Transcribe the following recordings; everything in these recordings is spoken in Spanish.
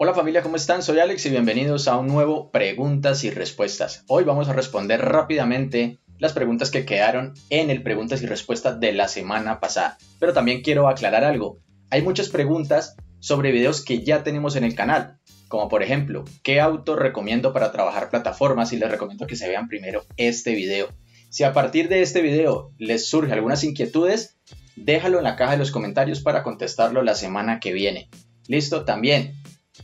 Hola familia, ¿cómo están? Soy Alex y bienvenidos a un nuevo Preguntas y Respuestas. Hoy vamos a responder rápidamente las preguntas que quedaron en el Preguntas y Respuestas de la semana pasada. Pero también quiero aclarar algo. Hay muchas preguntas sobre videos que ya tenemos en el canal, como por ejemplo, ¿qué auto recomiendo para trabajar plataformas? Y les recomiendo que se vean primero este video. Si a partir de este video les surge algunas inquietudes, déjalo en la caja de los comentarios para contestarlo la semana que viene. Listo, también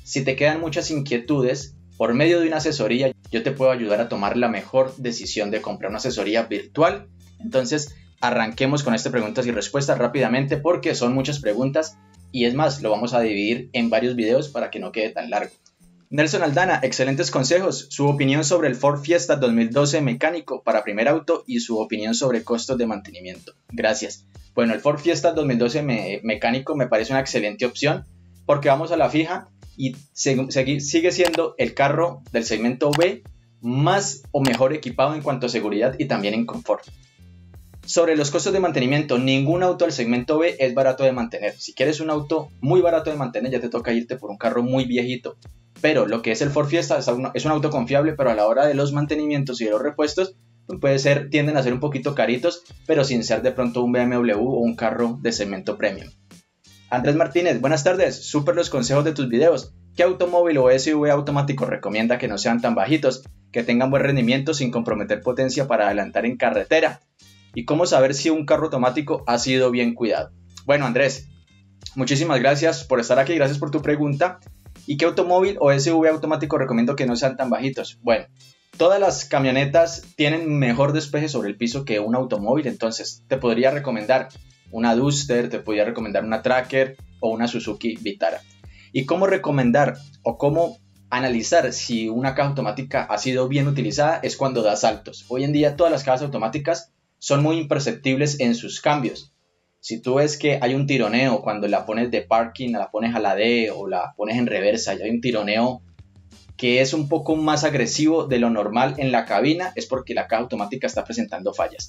si te quedan muchas inquietudes, por medio de una asesoría yo te puedo ayudar a tomar la mejor decisión de comprar una asesoría virtual. Entonces, arranquemos con estas preguntas y respuestas rápidamente porque son muchas preguntas y es más, lo vamos a dividir en varios videos para que no quede tan largo. Nelson Aldana, excelentes consejos. Su opinión sobre el Ford Fiesta 2012 mecánico para primer auto y su opinión sobre costos de mantenimiento. Gracias. Bueno, el Ford Fiesta 2012 mecánico me parece una excelente opción porque vamos a la fija y sigue siendo el carro del segmento B más o mejor equipado en cuanto a seguridad y también en confort. Sobre los costos de mantenimiento, ningún auto del segmento B es barato de mantener. Si quieres un auto muy barato de mantener, ya te toca irte por un carro muy viejito. Pero lo que es el Ford Fiesta es un, es un auto confiable, pero a la hora de los mantenimientos y de los repuestos, puede ser, tienden a ser un poquito caritos, pero sin ser de pronto un BMW o un carro de segmento premium. Andrés Martínez, buenas tardes. Súper los consejos de tus videos. ¿Qué automóvil o SUV automático recomienda que no sean tan bajitos, que tengan buen rendimiento sin comprometer potencia para adelantar en carretera? ¿Y cómo saber si un carro automático ha sido bien cuidado? Bueno, Andrés, muchísimas gracias por estar aquí, gracias por tu pregunta. ¿Y qué automóvil o SUV automático recomiendo que no sean tan bajitos? Bueno, todas las camionetas tienen mejor despeje sobre el piso que un automóvil, entonces te podría recomendar una Duster, te podría recomendar una Tracker o una Suzuki Vitara. ¿Y cómo recomendar o cómo analizar si una caja automática ha sido bien utilizada? Es cuando da saltos. Hoy en día todas las cajas automáticas son muy imperceptibles en sus cambios. Si tú ves que hay un tironeo cuando la pones de parking, la pones a la D o la pones en reversa y hay un tironeo que es un poco más agresivo de lo normal en la cabina, es porque la caja automática está presentando fallas.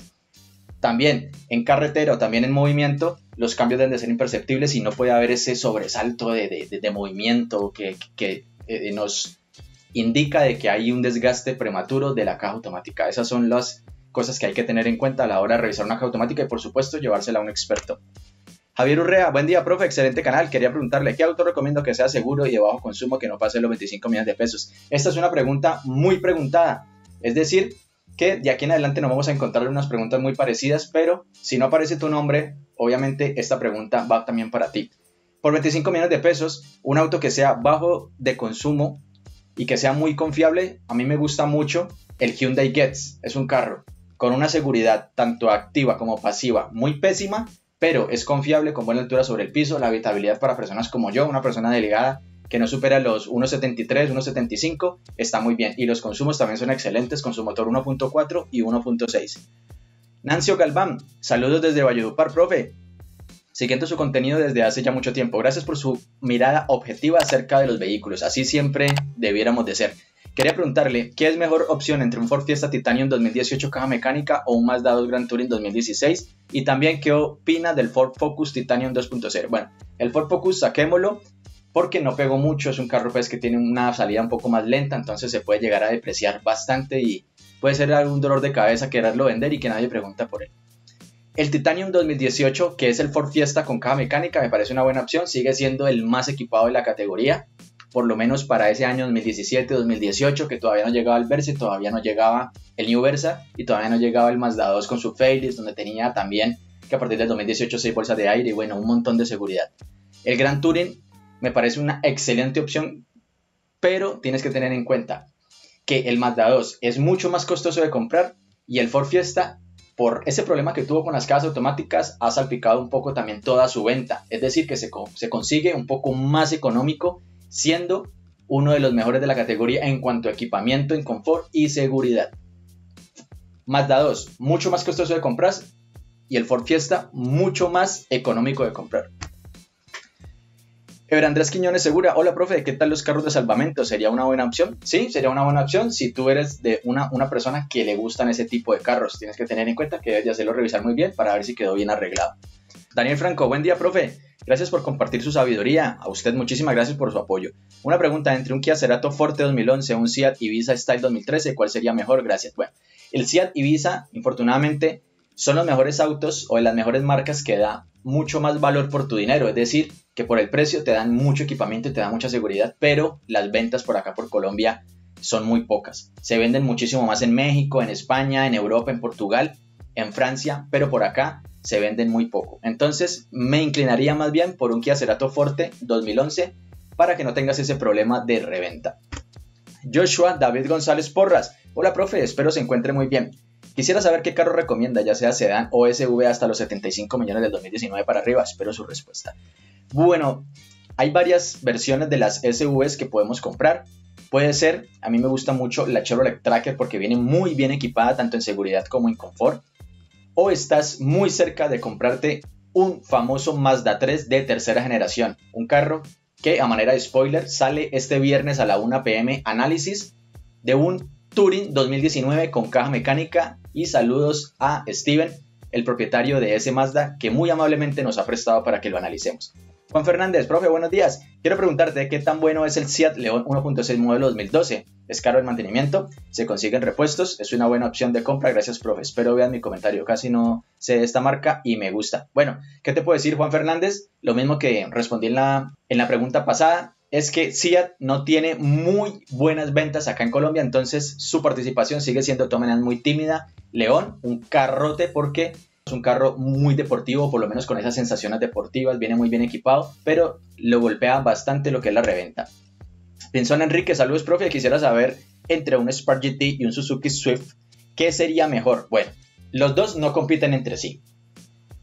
También en carretera o también en movimiento, los cambios deben de ser imperceptibles y no puede haber ese sobresalto de, movimiento que, eh, nos indica de que hay un desgaste prematuro de la caja automática. Esas son las cosas que hay que tener en cuenta a la hora de revisar una caja automática y por supuesto llevársela a un experto. Javier Urrea, buen día, profe, excelente canal. Quería preguntarle, ¿qué auto recomiendo que sea seguro y de bajo consumo que no pase los 25 millones de pesos? Esta es una pregunta muy preguntada. Es decir, que de aquí en adelante nos vamos a encontrar unas preguntas muy parecidas, pero si no aparece tu nombre, obviamente esta pregunta va también para ti. Por 25 millones de pesos, un auto que sea bajo de consumo y que sea muy confiable, a mí me gusta mucho el Hyundai Getz. Es un carro con una seguridad tanto activa como pasiva muy pésima, pero es confiable con buena altura sobre el piso, la habitabilidad para personas como yo, una persona delegada que no supera los 1.73, 1.75, está muy bien. Y los consumos también son excelentes con su motor 1.4 y 1.6. Nancio Galván, saludos desde Valledupar, profe. Siguiendo su contenido desde hace ya mucho tiempo. Gracias por su mirada objetiva acerca de los vehículos. Así siempre debiéramos de ser. Quería preguntarle, ¿qué es mejor opción entre un Ford Fiesta Titanium 2018 caja mecánica o un Mazda 2 Grand Touring 2016? Y también, ¿qué opina del Ford Focus Titanium 2.0? Bueno, el Ford Focus saquémoslo porque no pegó mucho, es un carro pues que tiene una salida un poco más lenta, entonces se puede llegar a depreciar bastante y puede ser algún dolor de cabeza quererlo vender y que nadie pregunta por él. El Titanium 2018, que es el Ford Fiesta con caja mecánica, me parece una buena opción, sigue siendo el más equipado de la categoría, por lo menos para ese año 2017-2018, que todavía no llegaba el Versa, todavía no llegaba el New Versa y todavía no llegaba el Mazda 2 con su Fairless, donde tenía también que a partir del 2018 seis bolsas de aire y bueno, un montón de seguridad. El Gran Touring me parece una excelente opción, pero tienes que tener en cuenta que el Mazda 2 es mucho más costoso de comprar y el Ford Fiesta, por ese problema que tuvo con las cajas automáticas, ha salpicado un poco también toda su venta. Es decir, que se, consigue un poco más económico siendo uno de los mejores de la categoría en cuanto a equipamiento, en confort y seguridad. Mazda 2, mucho más costoso de comprar y el Ford Fiesta, mucho más económico de comprar. Andrés Quiñones Segura, hola profe, ¿qué tal los carros de salvamento? ¿Sería una buena opción? Sí, sería una buena opción si tú eres de una, una persona que le gustan ese tipo de carros. Tienes que tener en cuenta que debes hacerlo revisar muy bien para ver si quedó bien arreglado. Daniel Franco, buen día profe. Gracias por compartir su sabiduría. A usted muchísimas gracias por su apoyo. Una pregunta entre un Kia Cerato Forte 2011 o un Seat Ibiza Style 2013, ¿cuál sería mejor? Gracias. Bueno, el Seat Ibiza, infortunadamente, son los mejores autos o de las mejores marcas que da mucho más valor por tu dinero. Es decir, que por el precio te dan mucho equipamiento y te dan mucha seguridad, pero las ventas por acá por Colombia son muy pocas. Se venden muchísimo más en México, en España, en Europa, en Portugal, en Francia, pero por acá se venden muy poco. Entonces me inclinaría más bien por un Kia Cerato Forte 2011 para que no tengas ese problema de reventa. Joshua David González Porras. Hola profe, espero se encuentre muy bien. Quisiera saber qué carro recomienda, ya sea sedán o SUV hasta los 75 millones del 2019 para arriba. Espero su respuesta. Bueno, hay varias versiones de las SUVs que podemos comprar. Puede ser, a mí me gusta mucho la Chevrolet Tracker porque viene muy bien equipada tanto en seguridad como en confort. O estás muy cerca de comprarte un famoso Mazda 3 de tercera generación, un carro que a manera de spoiler sale este viernes a la 1 pm análisis de un Touring 2019 con caja mecánica y saludos a Steven, el propietario de ese Mazda que muy amablemente nos ha prestado para que lo analicemos. Juan Fernández, profe, buenos días. Quiero preguntarte qué tan bueno es el Seat León 1.6 modelo 2012. ¿Es caro el mantenimiento? ¿Se consiguen repuestos? Es una buena opción de compra. Gracias, profe. Espero vean mi comentario. Casi no sé de esta marca y me gusta. Bueno, ¿qué te puedo decir, Juan Fernández? Lo mismo que respondí en la, en la pregunta pasada. Es que Seat no tiene muy buenas ventas acá en Colombia, entonces su participación sigue siendo de muy tímida. León, un carrote porque es un carro muy deportivo, por lo menos con esas sensaciones deportivas, viene muy bien equipado, pero lo golpea bastante lo que es la reventa. Pinzón Enrique, saludos profe, quisiera saber entre un Spark GT y un Suzuki Swift, ¿qué sería mejor? Bueno, los dos no compiten entre sí.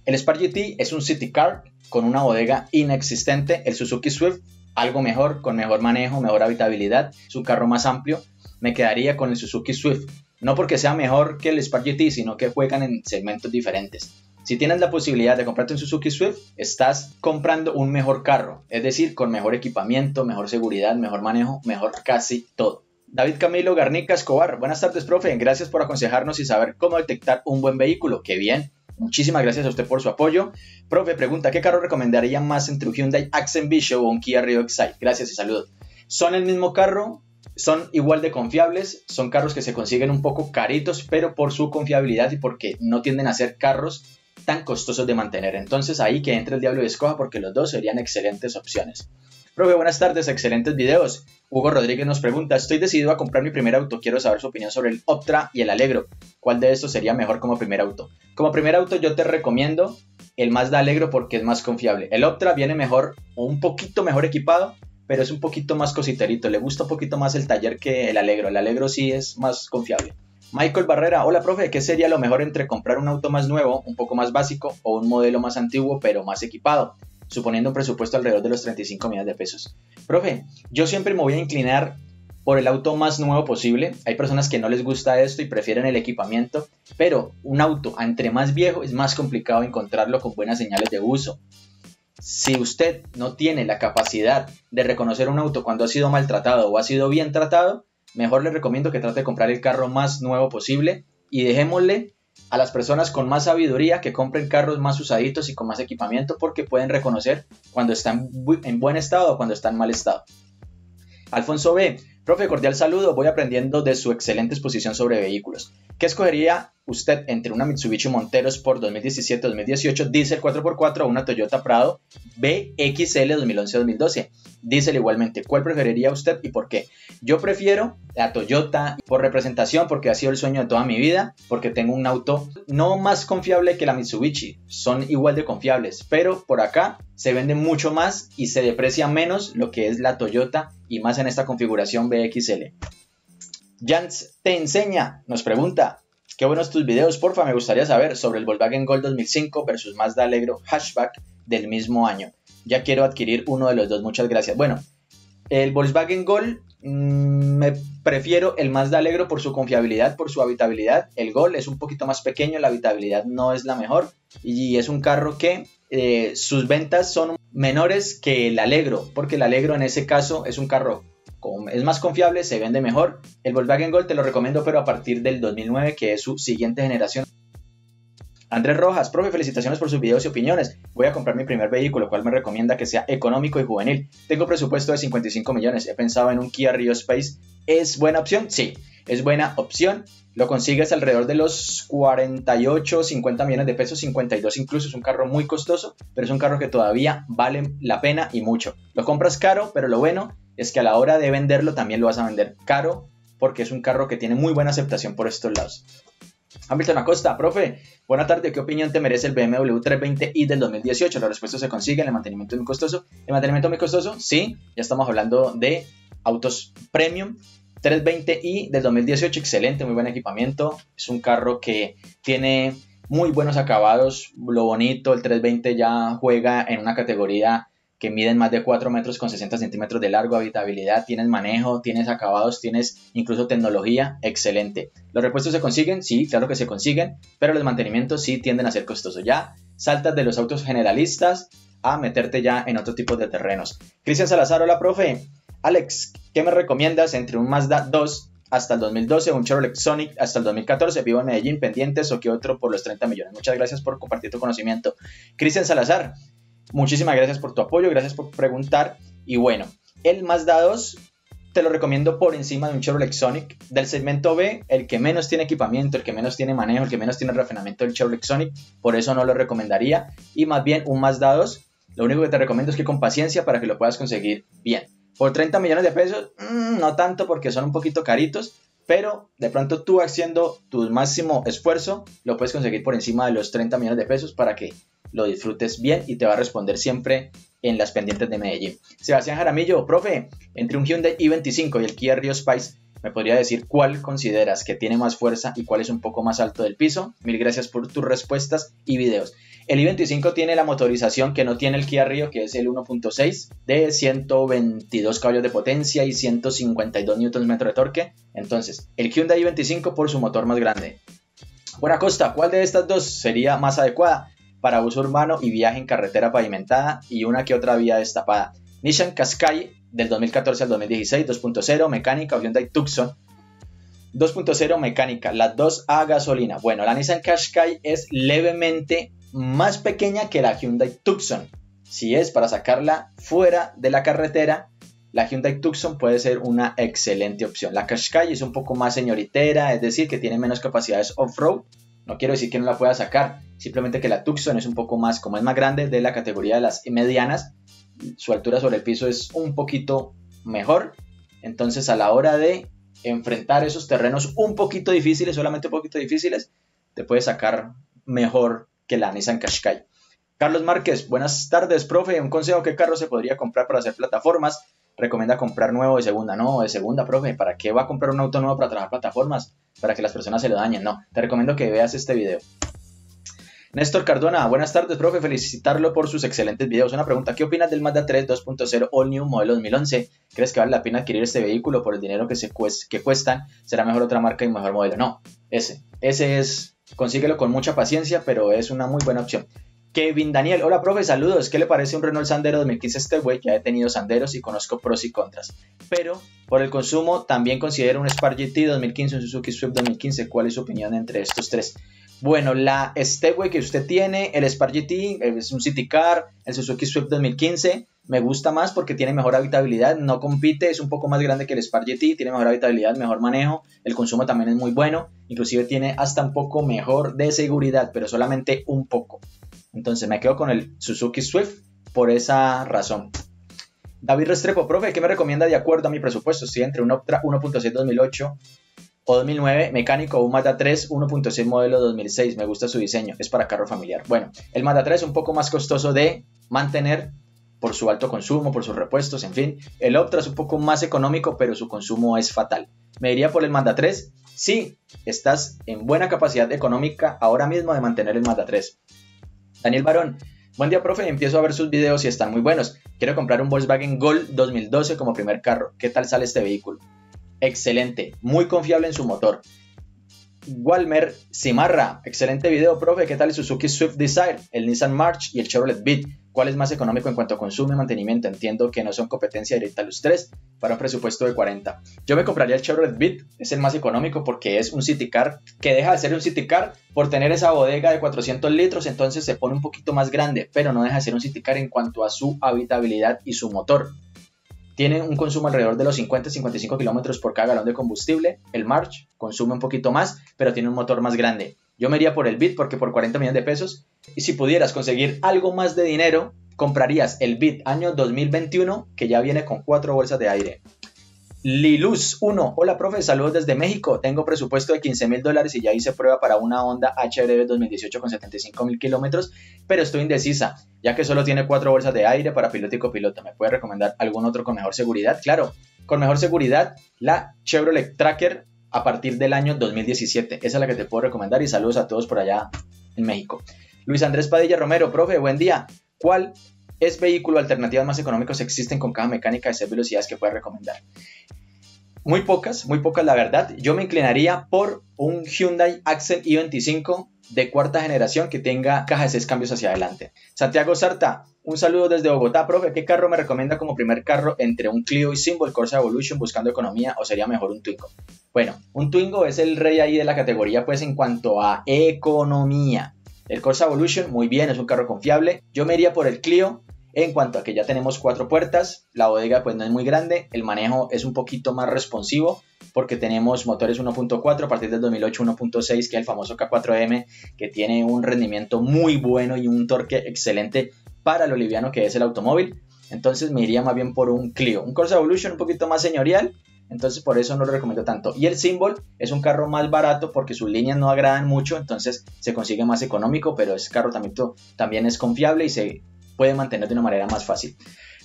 El Spark GT es un city car con una bodega inexistente, el Suzuki Swift algo mejor, con mejor manejo, mejor habitabilidad, es un carro más amplio, me quedaría con el Suzuki Swift. No porque sea mejor que el Spark GT, sino que juegan en segmentos diferentes. Si tienes la posibilidad de comprarte un Suzuki Swift, estás comprando un mejor carro, es decir, con mejor equipamiento, mejor seguridad, mejor manejo, mejor casi todo. David Camilo Garnica Escobar, buenas tardes, profe. Gracias por aconsejarnos y saber cómo detectar un buen vehículo. Qué bien. Muchísimas gracias a usted por su apoyo. Profe, pregunta, ¿qué carro recomendaría más entre un Hyundai Accent Vision o un Kia Rio Excite? Gracias y saludos. Son el mismo carro, son igual de confiables, son carros que se consiguen un poco caritos, pero por su confiabilidad y porque no tienden a ser carros tan costosos de mantener. Entonces ahí que entre el diablo y escoja porque los dos serían excelentes opciones. Profe, buenas tardes, excelentes videos. Hugo Rodríguez nos pregunta, estoy decidido a comprar mi primer auto, quiero saber su opinión sobre el Optra y el Alegro. ¿Cuál de estos sería mejor como primer auto? Como primer auto yo te recomiendo el Mazda Alegro porque es más confiable. El Optra viene mejor o un poquito mejor equipado, pero es un poquito más cositerito. Le gusta un poquito más el taller que el Alegro. El Alegro sí es más confiable. Michael Barrera, hola profe, ¿qué sería lo mejor entre comprar un auto más nuevo, un poco más básico, o un modelo más antiguo pero más equipado? Suponiendo un presupuesto alrededor de los 35 millones de pesos. Profe, yo siempre me voy a inclinar por el auto más nuevo posible. Hay personas que no les gusta esto y prefieren el equipamiento, pero un auto entre más viejo es más complicado encontrarlo con buenas señales de uso. Si usted no tiene la capacidad de reconocer un auto cuando ha sido maltratado o ha sido bien tratado, mejor le recomiendo que trate de comprar el carro más nuevo posible y dejémosle a las personas con más sabiduría que compren carros más usaditos y con más equipamiento porque pueden reconocer cuando están en buen estado o cuando están en mal estado. Alfonso B. Profe, cordial saludo. Voy aprendiendo de su excelente exposición sobre vehículos. ¿Qué escogería usted entre una Mitsubishi Montero Sport 2017-2018 Diesel 4x4 o una Toyota Prado BXL 2011-2012? Diesel igualmente. ¿Cuál preferiría usted y por qué? Yo prefiero la Toyota por representación porque ha sido el sueño de toda mi vida, porque tengo un auto no más confiable que la Mitsubishi, son igual de confiables, pero por acá se vende mucho más y se deprecia menos lo que es la Toyota y más en esta configuración BXL. Jans te enseña, nos pregunta, qué buenos tus videos, porfa, me gustaría saber sobre el Volkswagen Gol 2005 versus Mazda Allegro hatchback del mismo año. Ya quiero adquirir uno de los dos, muchas gracias. Bueno, el Volkswagen Gol mm, me prefiero el Mazda Allegro por su confiabilidad, por su habitabilidad. El Gol es un poquito más pequeño, la habitabilidad no es la mejor y es un carro que eh, sus ventas son menores que el Allegro, porque el Allegro en ese caso es un carro es más confiable, se vende mejor. El Volkswagen Gol te lo recomiendo, pero a partir del 2009, que es su siguiente generación. Andrés Rojas, profe, felicitaciones por sus videos y opiniones. Voy a comprar mi primer vehículo, cual me recomienda que sea económico y juvenil. Tengo presupuesto de 55 millones. He pensado en un Kia Rio Space. ¿Es buena opción? Sí, es buena opción. Lo consigues alrededor de los 48, 50 millones de pesos, 52 incluso. Es un carro muy costoso, pero es un carro que todavía vale la pena y mucho. Lo compras caro, pero lo bueno es que a la hora de venderlo también lo vas a vender caro porque es un carro que tiene muy buena aceptación por estos lados. Hamilton Acosta, profe, buena tarde, ¿qué opinión te merece el BMW 320i del 2018? La respuesta se consigue, el mantenimiento es muy costoso. ¿El mantenimiento muy costoso? Sí, ya estamos hablando de autos premium. 320i del 2018, excelente, muy buen equipamiento. Es un carro que tiene muy buenos acabados, lo bonito, el 320 ya juega en una categoría que miden más de 4 metros con 60 centímetros de largo, habitabilidad, tienes manejo, tienes acabados, tienes incluso tecnología, excelente. ¿Los repuestos se consiguen? Sí, claro que se consiguen, pero los mantenimientos sí tienden a ser costosos. Ya saltas de los autos generalistas a meterte ya en otro tipo de terrenos. Cristian Salazar, hola profe. Alex, ¿qué me recomiendas entre un Mazda 2 hasta el 2012, un Chevrolet Sonic hasta el 2014, vivo en Medellín, pendientes o qué otro por los 30 millones? Muchas gracias por compartir tu conocimiento. Cristian Salazar, Muchísimas gracias por tu apoyo, gracias por preguntar. Y bueno, el Mazda 2 te lo recomiendo por encima de un Chevrolet Sonic. Del segmento B, el que menos tiene equipamiento, el que menos tiene manejo, el que menos tiene refinamiento del Chevrolet Sonic, por eso no lo recomendaría. Y más bien un Mazda 2, lo único que te recomiendo es que con paciencia para que lo puedas conseguir bien. Por 30 millones de pesos, mm, no tanto porque son un poquito caritos, pero de pronto tú haciendo tu máximo esfuerzo, lo puedes conseguir por encima de los 30 millones de pesos para que lo disfrutes bien y te va a responder siempre en las pendientes de Medellín. Sebastián Jaramillo, profe, entre un Hyundai i25 y el Kia Rio Spice, ¿me podría decir cuál consideras que tiene más fuerza y cuál es un poco más alto del piso? Mil gracias por tus respuestas y videos. El i25 tiene la motorización que no tiene el Kia Rio, que es el 1.6 de 122 caballos de potencia y 152 Nm de torque. Entonces, el Hyundai i25 por su motor más grande. Buena costa, ¿cuál de estas dos sería más adecuada? Para uso urbano y viaje en carretera pavimentada y una que otra vía destapada. Nissan Qashqai del 2014 al 2016, 2.0 mecánica Hyundai Tucson 2.0 mecánica, las dos a gasolina. Bueno, la Nissan Qashqai es levemente más pequeña que la Hyundai Tucson. Si es para sacarla fuera de la carretera, la Hyundai Tucson puede ser una excelente opción. La Qashqai es un poco más señoritera, es decir, que tiene menos capacidades off-road no quiero decir que no la pueda sacar, simplemente que la Tucson es un poco más, como es más grande, de la categoría de las medianas, su altura sobre el piso es un poquito mejor. Entonces a la hora de enfrentar esos terrenos un poquito difíciles, solamente un poquito difíciles, te puede sacar mejor que la Nissan Qashqai. Carlos Márquez, buenas tardes, profe. Un consejo, ¿qué carro se podría comprar para hacer plataformas? recomienda comprar nuevo de segunda. No, de segunda, profe. ¿Para qué va a comprar un auto nuevo para trabajar plataformas? Para que las personas se lo dañen. No, te recomiendo que veas este video. Néstor Cardona, buenas tardes, profe. Felicitarlo por sus excelentes videos. Una pregunta: ¿qué opinas del Mazda 3 2.0 All New modelo 2011? ¿Crees que vale la pena adquirir este vehículo por el dinero que, se que cuestan? ¿Será mejor otra marca y mejor modelo? No, ese. Ese es. Consíguelo con mucha paciencia, pero es una muy buena opción. Kevin Daniel, hola profe, saludos. ¿Qué le parece un Renault Sandero 2015 Stepway? Ya he tenido Sanderos y conozco pros y contras. Pero por el consumo también considero un Spark GT 2015, un Suzuki Swift 2015. ¿Cuál es su opinión entre estos tres? Bueno, la Stepway que usted tiene, el Spark GT, es un City Car, el Suzuki Swift 2015, me gusta más porque tiene mejor habitabilidad, no compite, es un poco más grande que el Spark GT, tiene mejor habitabilidad, mejor manejo, el consumo también es muy bueno, inclusive tiene hasta un poco mejor de seguridad, pero solamente un poco. Entonces me quedo con el Suzuki Swift por esa razón. David Restrepo, profe, ¿qué me recomienda de acuerdo a mi presupuesto? Si entre un Optra 1.6 2008 o 2009, mecánico un Mazda 3 1.6 modelo 2006. Me gusta su diseño, es para carro familiar. Bueno, el Mazda 3 es un poco más costoso de mantener por su alto consumo, por sus repuestos, en fin. El Optra es un poco más económico, pero su consumo es fatal. ¿Me iría por el Mazda 3? Sí, estás en buena capacidad económica ahora mismo de mantener el Mazda 3. Daniel Barón, buen día profe, empiezo a ver sus videos y están muy buenos. Quiero comprar un Volkswagen Gol 2012 como primer carro. ¿Qué tal sale este vehículo? Excelente, muy confiable en su motor. Walmer Simarra, excelente video, profe. ¿Qué tal el Suzuki Swift Desire, el Nissan March y el Chevrolet Beat? ¿Cuál es más económico en cuanto a consumo y mantenimiento? Entiendo que no son competencia directa los tres para un presupuesto de 40. Yo me compraría el Chevrolet Beat, es el más económico porque es un City Car que deja de ser un City Car por tener esa bodega de 400 litros, entonces se pone un poquito más grande, pero no deja de ser un City Car en cuanto a su habitabilidad y su motor. Tiene un consumo alrededor de los 50-55 kilómetros por cada galón de combustible. El March consume un poquito más, pero tiene un motor más grande. Yo me iría por el Bit porque por 40 millones de pesos. Y si pudieras conseguir algo más de dinero, comprarías el Bit año 2021 que ya viene con cuatro bolsas de aire. Liluz 1. Hola, profe. Saludos desde México. Tengo presupuesto de 15 mil dólares y ya hice prueba para una Honda HRB 2018 con 75 mil kilómetros, pero estoy indecisa, ya que solo tiene cuatro bolsas de aire para piloto y copiloto. ¿Me puede recomendar algún otro con mejor seguridad? Claro, con mejor seguridad, la Chevrolet Tracker a partir del año 2017. Esa es la que te puedo recomendar y saludos a todos por allá en México. Luis Andrés Padilla Romero, profe, buen día. ¿Cuál es vehículo alternativas más económicos existen con caja mecánica de 6 velocidades que puedes recomendar? Muy pocas, muy pocas la verdad. Yo me inclinaría por un Hyundai Accent i25 de cuarta generación que tenga caja de 6 cambios hacia adelante. Santiago Sarta, un saludo desde Bogotá, profe. ¿Qué carro me recomienda como primer carro entre un Clio y Symbol Corsa Evolution buscando economía o sería mejor un Twingo? Bueno, un Twingo es el rey ahí de la categoría pues en cuanto a economía. El Corsa Evolution, muy bien, es un carro confiable. Yo me iría por el Clio en cuanto a que ya tenemos cuatro puertas, la bodega pues no es muy grande, el manejo es un poquito más responsivo porque tenemos motores 1.4 a partir del 2008 1.6 que es el famoso K4M que tiene un rendimiento muy bueno y un torque excelente para lo liviano que es el automóvil. Entonces me iría más bien por un Clio, un Corsa Evolution un poquito más señorial, entonces por eso no lo recomiendo tanto. Y el Symbol es un carro más barato porque sus líneas no agradan mucho, entonces se consigue más económico, pero ese carro también, también es confiable y se puede mantener de una manera más fácil.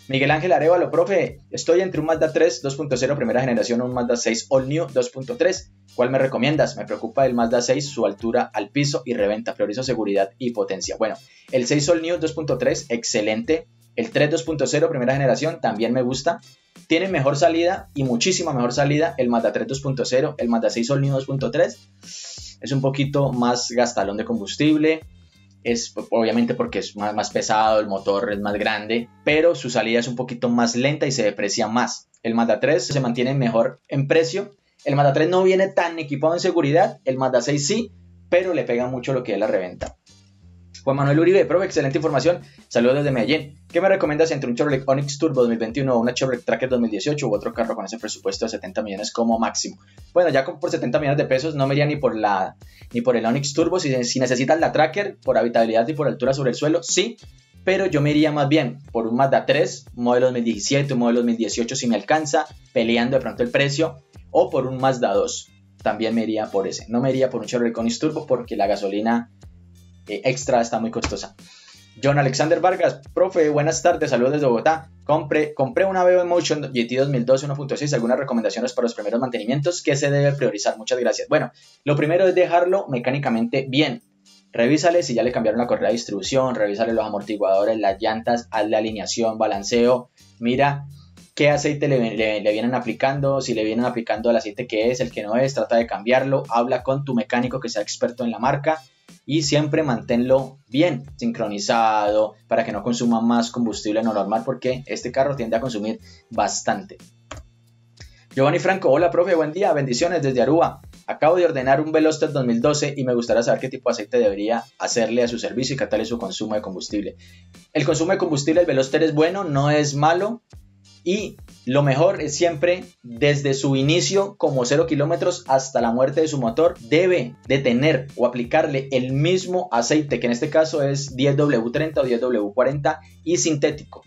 Miguel Ángel Arevalo, profe, estoy entre un Mazda 3 2.0 primera generación o un Mazda 6 All New 2.3. ¿Cuál me recomiendas? Me preocupa el Mazda 6, su altura al piso y reventa. Priorizo seguridad y potencia. Bueno, el 6 All New 2.3, excelente. El 3 2.0 primera generación también me gusta. Tiene mejor salida y muchísima mejor salida el Mazda 3 2.0. El Mazda 6 All New 2.3 es un poquito más gastalón de combustible es obviamente porque es más, pesado, el motor es más grande, pero su salida es un poquito más lenta y se deprecia más. El Mazda 3 se mantiene mejor en precio. El Mazda 3 no viene tan equipado en seguridad, el Mazda 6 sí, pero le pega mucho lo que es la reventa. Juan Manuel Uribe, profe, excelente información. Saludos desde Medellín. ¿Qué me recomiendas entre un Chevrolet Onix Turbo 2021 o una Chevrolet Tracker 2018 u otro carro con ese presupuesto de 70 millones como máximo? Bueno, ya por 70 millones de pesos no me iría ni por la ni por el Onix Turbo. Si, si necesitas la Tracker por habitabilidad y por altura sobre el suelo, sí. Pero yo me iría más bien por un Mazda 3, modelo 2017, un modelo 2018 si me alcanza, peleando de pronto el precio, o por un Mazda 2. También me iría por ese. No me iría por un Chevrolet Onix Turbo porque la gasolina extra está muy costosa. John Alexander Vargas, profe, buenas tardes, saludos desde Bogotá. Compré, compré una VW Motion GT 2012 1.6, algunas recomendaciones para los primeros mantenimientos que se debe priorizar. Muchas gracias. Bueno, lo primero es dejarlo mecánicamente bien. Revísale si ya le cambiaron la correa de distribución, revísale los amortiguadores, las llantas, hazle alineación, balanceo. Mira qué aceite le, le, vienen aplicando, si le vienen aplicando el aceite que es, el que no es, trata de cambiarlo, habla con tu mecánico que sea experto en la marca y siempre manténlo bien sincronizado para que no consuma más combustible no normal porque este carro tiende a consumir bastante. Giovanni Franco, hola profe, buen día, bendiciones desde Aruba. Acabo de ordenar un Veloster 2012 y me gustaría saber qué tipo de aceite debería hacerle a su servicio y qué tal es su consumo de combustible. El consumo de combustible del Veloster es bueno, no es malo, y lo mejor es siempre desde su inicio como 0 kilómetros hasta la muerte de su motor debe de tener o aplicarle el mismo aceite que en este caso es 10W30 o 10W40 y sintético.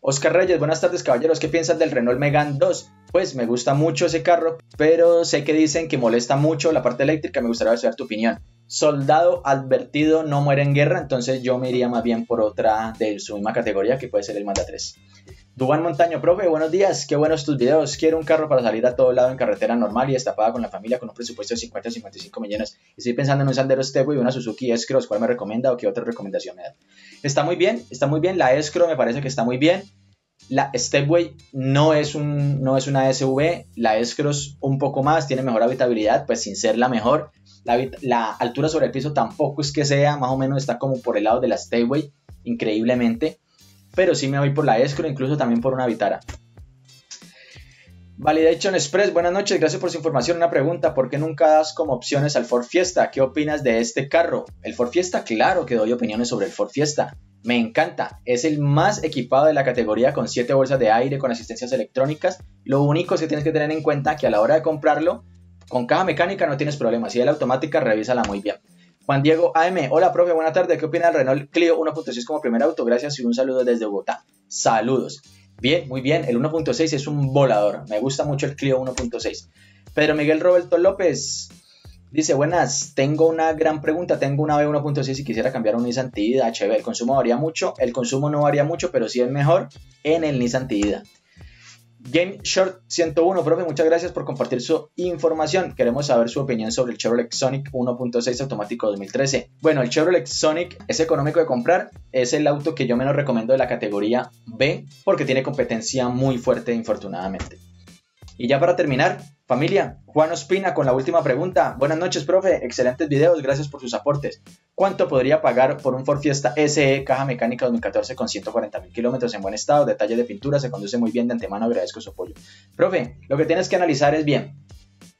Oscar Reyes, buenas tardes caballeros, ¿qué piensas del Renault Megane 2? Pues me gusta mucho ese carro, pero sé que dicen que molesta mucho la parte eléctrica, me gustaría saber tu opinión. Soldado advertido no muere en guerra, entonces yo me iría más bien por otra de su misma categoría que puede ser el Mazda 3. Dubán Montaño, profe, buenos días, qué buenos tus videos. Quiero un carro para salir a todo lado en carretera normal y destapada con la familia con un presupuesto de 50 a 55 millones. Estoy pensando en un Sandero Stepway y una Suzuki S-Cross. ¿Cuál me recomienda o qué otra recomendación me da? Está muy bien, está muy bien. La S-Cross me parece que está muy bien. La Stepway no es, un, no es una SUV. La S-Cross un poco más, tiene mejor habitabilidad, pues sin ser la mejor. La, la altura sobre el piso tampoco es que sea, más o menos está como por el lado de la Stepway increíblemente, pero sí me voy por la Escro, incluso también por una Vitara. Validation Express, buenas noches, gracias por su información. Una pregunta, ¿por qué nunca das como opciones al Ford Fiesta? ¿Qué opinas de este carro? El Ford Fiesta, claro que doy opiniones sobre el Ford Fiesta. Me encanta, es el más equipado de la categoría con 7 bolsas de aire, con asistencias electrónicas. Lo único que tienes que tener en cuenta que a la hora de comprarlo, con caja mecánica no tienes problemas. Si es la automática, revísala muy bien. Juan Diego AM, hola profe, buena tarde. ¿Qué opina del Renault Clio 1.6 como primer auto? Gracias y un saludo desde Bogotá. Saludos. Bien, muy bien. El 1.6 es un volador. Me gusta mucho el Clio 1.6. Pedro Miguel Roberto López dice: Buenas, tengo una gran pregunta. Tengo una B1.6 y quisiera cambiar un Nissan Tiida HB. El consumo varía mucho. El consumo no varía mucho, pero sí es mejor en el Nissan Tiida. Game Short 101, profe, muchas gracias por compartir su información. Queremos saber su opinión sobre el Chevrolet Sonic 1.6 automático 2013. Bueno, el Chevrolet Sonic es económico de comprar, es el auto que yo menos recomiendo de la categoría B porque tiene competencia muy fuerte, infortunadamente. Y ya para terminar, familia, Juan Ospina con la última pregunta. Buenas noches, profe. Excelentes videos, gracias por sus aportes. ¿Cuánto podría pagar por un Ford Fiesta SE caja mecánica 2014 con 140 mil kilómetros en buen estado? Detalle de pintura, se conduce muy bien de antemano, agradezco su apoyo. Profe, lo que tienes que analizar es bien.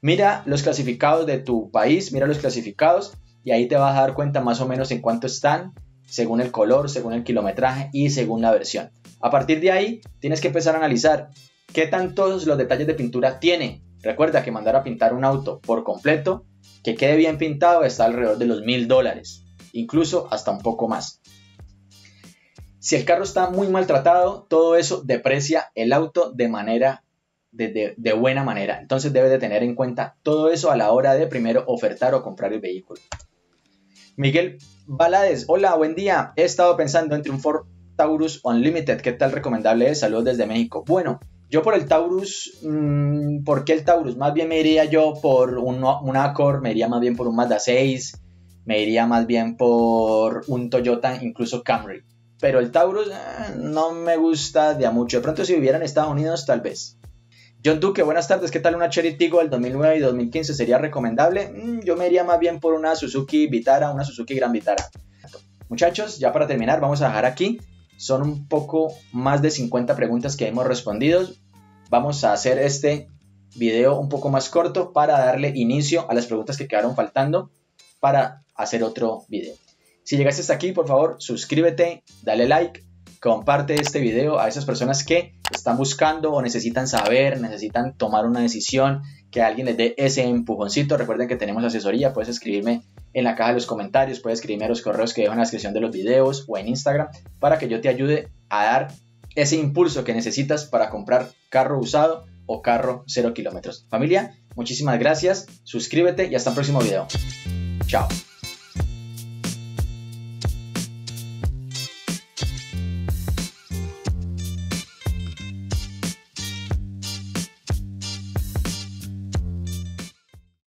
Mira los clasificados de tu país, mira los clasificados y ahí te vas a dar cuenta más o menos en cuánto están, según el color, según el kilometraje y según la versión. A partir de ahí, tienes que empezar a analizar ¿Qué tantos los detalles de pintura tiene? Recuerda que mandar a pintar un auto por completo, que quede bien pintado, está alrededor de los mil dólares, incluso hasta un poco más. Si el carro está muy maltratado, todo eso deprecia el auto de manera de, buena manera. Entonces debe de tener en cuenta todo eso a la hora de primero ofertar o comprar el vehículo. Miguel Balades, hola, buen día. He estado pensando entre un Ford Taurus Unlimited. ¿Qué tal recomendable es? Saludos desde México. Bueno, yo por el Taurus, mm, ¿por qué el Taurus? Más bien me iría yo por un, un Accord, me iría más bien por un Mazda 6, me iría más bien por un Toyota, incluso Camry. Pero el Taurus eh, no me gusta de mucho. De pronto si viviera en Estados Unidos, tal vez. John Duque, buenas tardes. ¿Qué tal una Cherry Tiggo del 2009 y 2015 sería recomendable? Mm, yo me iría más bien por una Suzuki Vitara, una Suzuki Gran Vitara. Muchachos, ya para terminar, vamos a dejar aquí son un poco más de 50 preguntas que hemos respondido. Vamos a hacer este video un poco más corto para darle inicio a las preguntas que quedaron faltando para hacer otro video. Si llegaste hasta aquí, por favor, suscríbete, dale like, comparte este video a esas personas que están buscando o necesitan saber, necesitan tomar una decisión, que alguien les dé ese empujoncito. Recuerden que tenemos asesoría, puedes escribirme en la caja de los comentarios, puedes escribirme a los correos que dejo en la descripción de los videos o en Instagram para que yo te ayude a dar ese impulso que necesitas para comprar carro usado o carro 0 kilómetros. Familia, muchísimas gracias, suscríbete y hasta el próximo video. Chao.